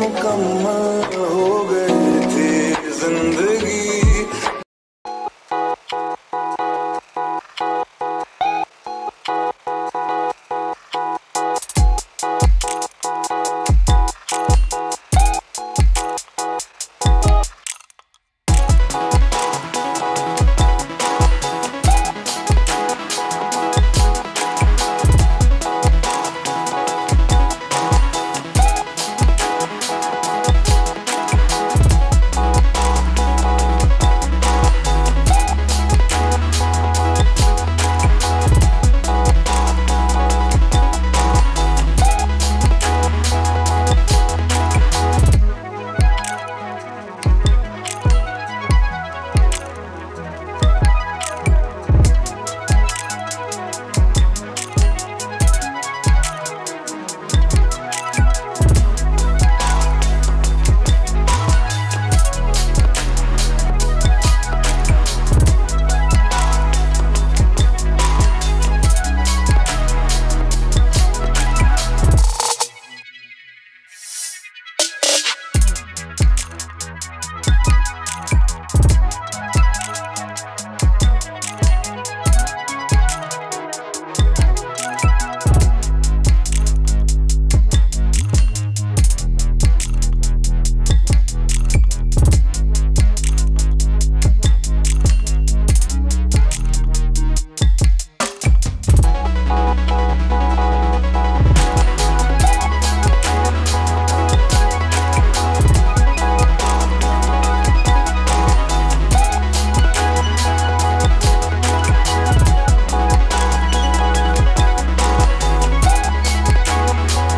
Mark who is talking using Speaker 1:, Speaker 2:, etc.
Speaker 1: मुकम्मल हो